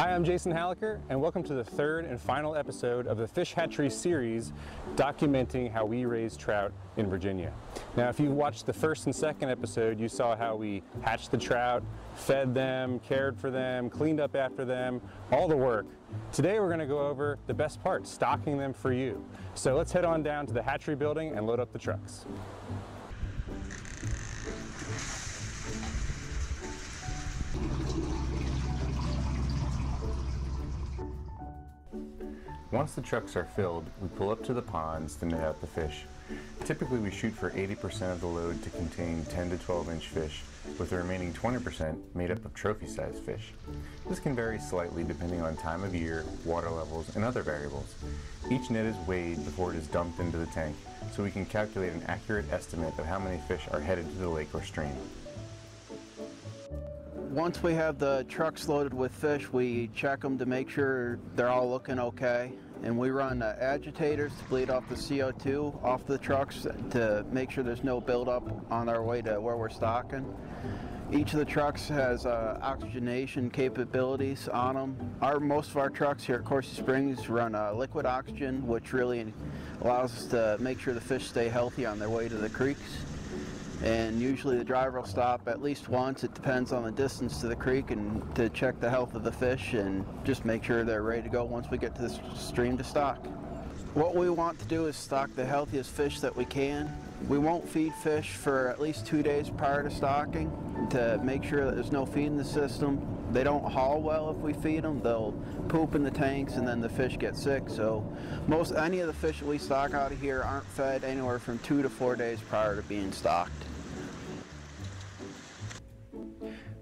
Hi, I'm Jason Hallaker, and welcome to the third and final episode of the Fish Hatchery series documenting how we raise trout in Virginia. Now, if you watched the first and second episode, you saw how we hatched the trout, fed them, cared for them, cleaned up after them, all the work. Today we're going to go over the best part, stocking them for you. So let's head on down to the hatchery building and load up the trucks. Once the trucks are filled, we pull up to the ponds to net out the fish. Typically we shoot for 80% of the load to contain 10 to 12 inch fish, with the remaining 20% made up of trophy sized fish. This can vary slightly depending on time of year, water levels, and other variables. Each net is weighed before it is dumped into the tank, so we can calculate an accurate estimate of how many fish are headed to the lake or stream. Once we have the trucks loaded with fish, we check them to make sure they're all looking okay. And we run uh, agitators to bleed off the CO2 off the trucks to make sure there's no buildup on our way to where we're stocking. Each of the trucks has uh, oxygenation capabilities on them. Our most of our trucks here at Coursey Springs run uh, liquid oxygen, which really allows us to make sure the fish stay healthy on their way to the creeks and usually the driver will stop at least once. It depends on the distance to the creek and to check the health of the fish and just make sure they're ready to go once we get to the stream to stock. What we want to do is stock the healthiest fish that we can. We won't feed fish for at least two days prior to stocking to make sure that there's no feed in the system. They don't haul well if we feed them. They'll poop in the tanks and then the fish get sick. So most any of the fish that we stock out of here aren't fed anywhere from two to four days prior to being stocked.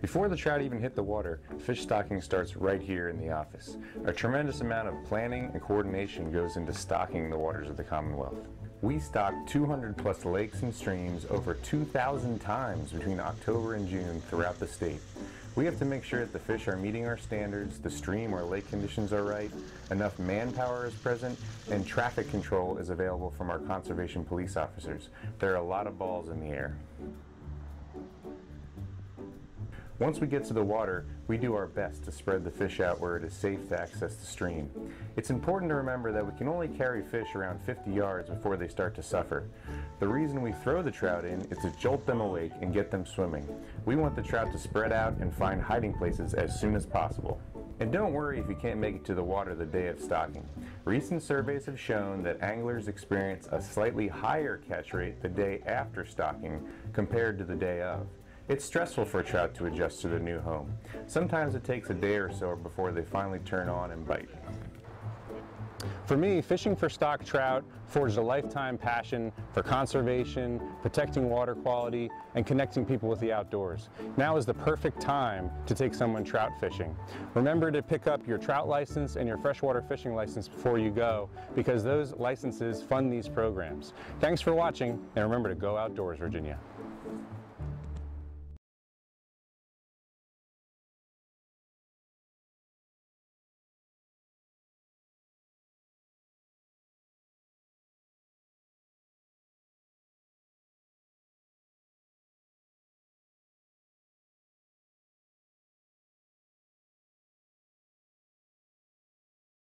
Before the trout even hit the water, fish stocking starts right here in the office. A tremendous amount of planning and coordination goes into stocking the waters of the Commonwealth. We stock 200 plus lakes and streams over 2,000 times between October and June throughout the state. We have to make sure that the fish are meeting our standards, the stream or lake conditions are right, enough manpower is present, and traffic control is available from our conservation police officers. There are a lot of balls in the air. Once we get to the water, we do our best to spread the fish out where it is safe to access the stream. It's important to remember that we can only carry fish around 50 yards before they start to suffer. The reason we throw the trout in is to jolt them awake and get them swimming. We want the trout to spread out and find hiding places as soon as possible. And don't worry if you can't make it to the water the day of stocking. Recent surveys have shown that anglers experience a slightly higher catch rate the day after stocking compared to the day of. It's stressful for a trout to adjust to their new home. Sometimes it takes a day or so before they finally turn on and bite. For me, fishing for stock trout forged a lifetime passion for conservation, protecting water quality, and connecting people with the outdoors. Now is the perfect time to take someone trout fishing. Remember to pick up your trout license and your freshwater fishing license before you go, because those licenses fund these programs. Thanks for watching, and remember to go outdoors, Virginia.